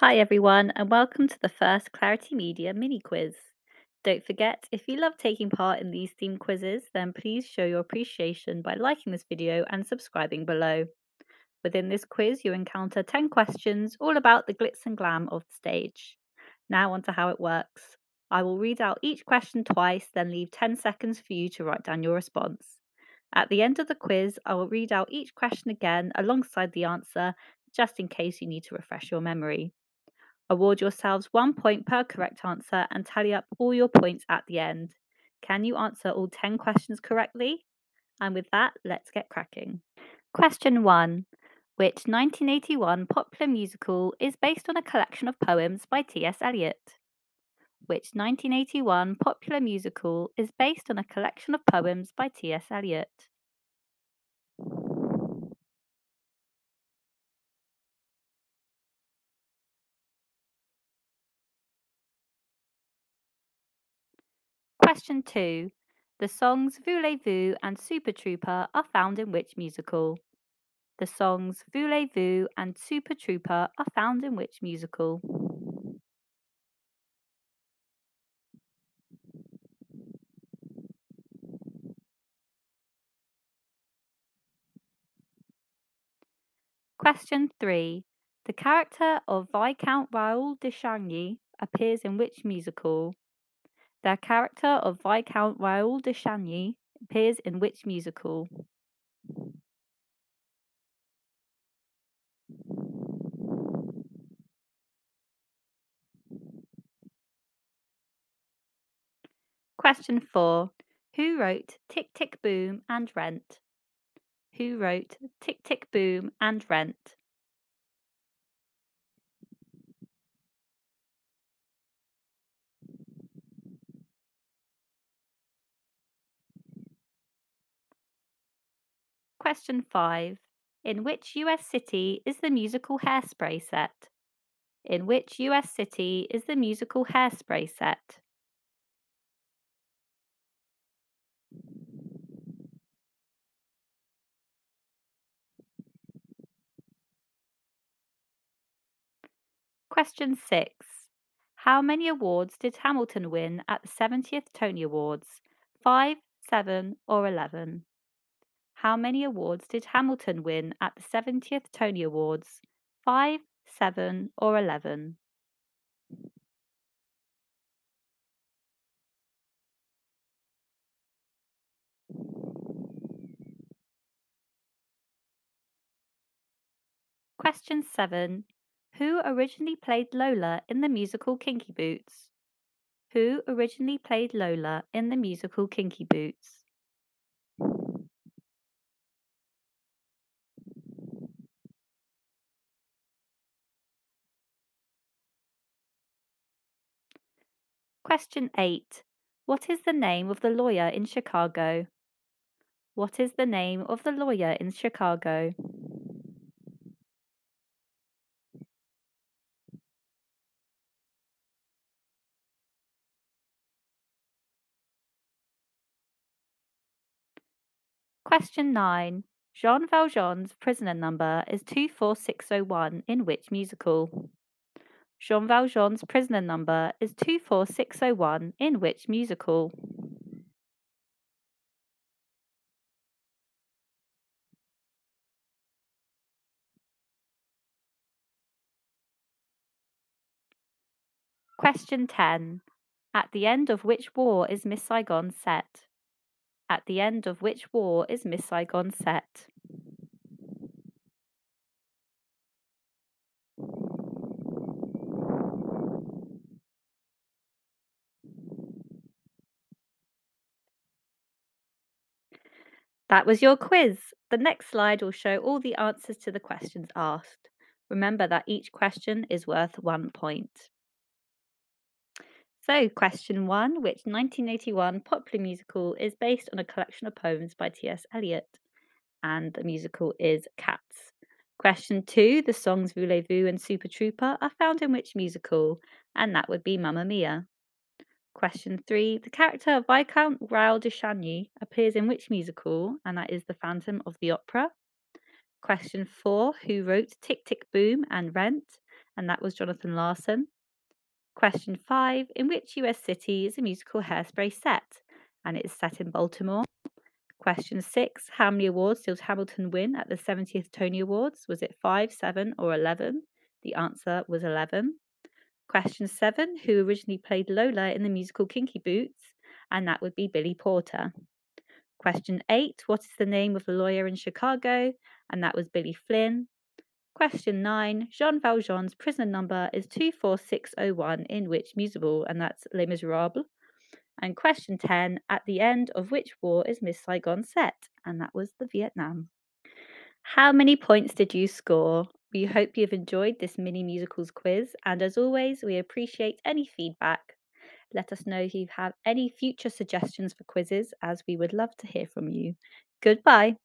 Hi everyone, and welcome to the first Clarity Media mini quiz. Don't forget, if you love taking part in these theme quizzes, then please show your appreciation by liking this video and subscribing below. Within this quiz, you encounter 10 questions all about the glitz and glam of the stage. Now on to how it works. I will read out each question twice, then leave 10 seconds for you to write down your response. At the end of the quiz, I will read out each question again alongside the answer, just in case you need to refresh your memory. Award yourselves one point per correct answer and tally up all your points at the end. Can you answer all 10 questions correctly? And with that, let's get cracking. Question 1. Which 1981 popular musical is based on a collection of poems by T.S. Eliot? Which 1981 popular musical is based on a collection of poems by T.S. Eliot? Question 2. The songs Voulez-Vous and Super Trooper are found in which musical? The songs Voulez-Vous and Super Trooper are found in which musical? Question 3. The character of Viscount Raoul de Chagny appears in which musical? The character of Viscount Raoul de Chagny appears in which musical? Question 4. Who wrote Tick Tick Boom and Rent? Who wrote Tick Tick Boom and Rent? Question 5. In which US city is the musical Hairspray set? In which US city is the musical Hairspray set? Question 6. How many awards did Hamilton win at the 70th Tony Awards? 5, 7, or 11? How many awards did Hamilton win at the 70th Tony Awards? 5, 7, or 11? Question 7. Who originally played Lola in the musical Kinky Boots? Who originally played Lola in the musical Kinky Boots? Question 8. What is the name of the lawyer in Chicago? What is the name of the lawyer in Chicago? Question 9. Jean Valjean's prisoner number is 24601 in which musical? Jean Valjean's prisoner number is 24601 in which musical? Question 10. At the end of which war is Miss Saigon set? At the end of which war is Miss Saigon set? That was your quiz. The next slide will show all the answers to the questions asked. Remember that each question is worth one point. So, question one Which 1981 popular musical is based on a collection of poems by T.S. Eliot? And the musical is Cats. Question two The songs Voulez-Vous and Super Trooper are found in which musical? And that would be Mamma Mia. Question three The character of Viscount Raoul de Chagny appears in which musical? And that is The Phantom of the Opera. Question four Who wrote Tick Tick Boom and Rent? and that was Jonathan Larson. Question five In which US city is the musical Hairspray set? And it is set in Baltimore. Question six How many awards did Hamilton win at the 70th Tony Awards? Was it five, seven, or 11? The answer was 11. Question seven Who originally played Lola in the musical Kinky Boots? And that would be Billy Porter. Question eight What is the name of the lawyer in Chicago? And that was Billy Flynn. Question nine Jean Valjean's prison number is 24601 in which musical? And that's Les Miserables. And question 10 At the end of which war is Miss Saigon set? And that was the Vietnam. How many points did you score? We hope you've enjoyed this mini musicals quiz, and as always, we appreciate any feedback. Let us know if you have any future suggestions for quizzes, as we would love to hear from you. Goodbye.